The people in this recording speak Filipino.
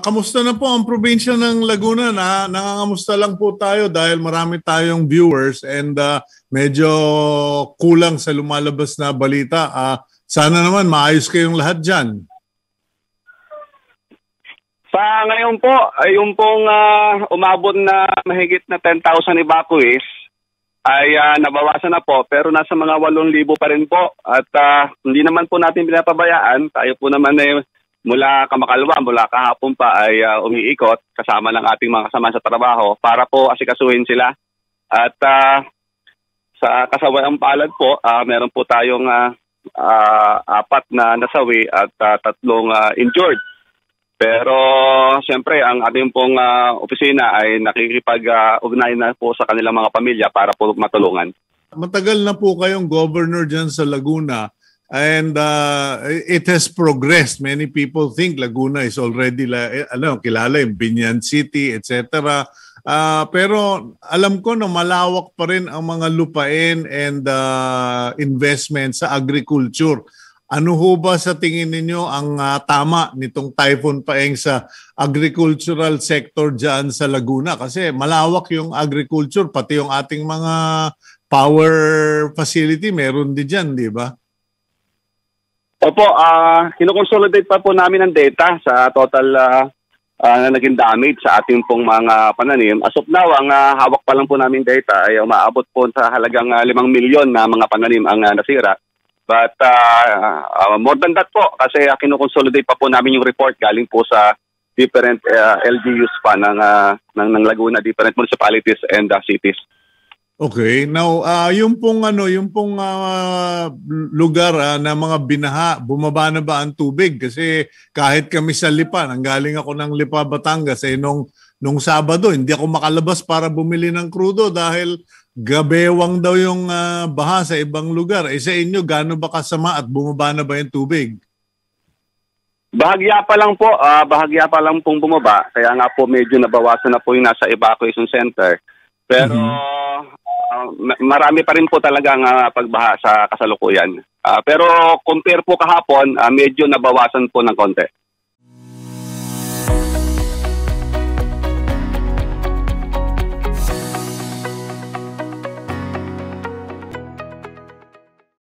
Kamusta na po ang probinsya ng Laguna? Na, nangangamusta lang po tayo dahil marami tayong viewers and uh, medyo kulang sa lumalabas na balita. Uh, sana naman maayos kayong lahat dyan. Sa ngayon po, yung pong uh, umabot na mahigit na 10,000 evacuees ay uh, nabawasan na po pero nasa mga 8,000 pa rin po at uh, hindi naman po natin pinapabayaan. Tayo po naman ay mula kamakalwa, mula kahapon pa ay uh, umiikot kasama ng ating mga kasama sa trabaho para po asikasuhin sila. At uh, sa kasawayang palad po, uh, meron po tayong uh, uh, apat na nasawi at uh, tatlong uh, injured. Pero siyempre ang ating pong uh, opisina ay nakikipag-ugnay uh, na po sa kanilang mga pamilya para po matulungan. Matagal na po kayong governor dyan sa Laguna and uh, it has progressed. Many people think Laguna is already la, eh, alam, kilala yung Binyan City, etc. Uh, pero alam ko na malawak pa rin ang mga lupain and uh, investment sa agriculture. Ano ho ba sa tingin ninyo ang uh, tama nitong Typhoon Paeng sa agricultural sector dyan sa Laguna? Kasi malawak yung agriculture, pati yung ating mga power facility meron din dyan, di ba? Opo, uh, kinoconsolidate pa po namin ang data sa total uh, uh, na naging damage sa ating pong mga pananim. As of now, ang uh, hawak pa lang po namin data ay umaabot po sa halagang uh, 5 milyon na mga pananim ang uh, nasira. But uh, uh, more than that po, kasi uh, kinoconsolidate pa po namin yung report galing po sa different uh, LGUs pa ng, uh, ng, ng Laguna, different municipalities and uh, cities. Okay. Now, uh, yung pong ano, yung pong uh, lugar uh, na mga binaha, bumaba na ba ang tubig? Kasi kahit kami sa Lipa, nanggaling ako ng Lipa, Batangas, eh nung, nung Sabado, hindi ako makalabas para bumili ng krudo dahil gabewang daw yung uh, baha sa ibang lugar. Eh sa inyo, gaano ba kasama at bumaba na ba yung tubig? Bahagya pa lang po, uh, bahagya pa lang pong bumaba. Kaya nga po medyo nabawasan na po yung nasa evacuation center. Pero mm-hmm uh, marami pa rin po talagang uh, pagbaha sa kasalukuyan. Uh, pero compare po kahapon, uh, medyo nabawasan po ng konti.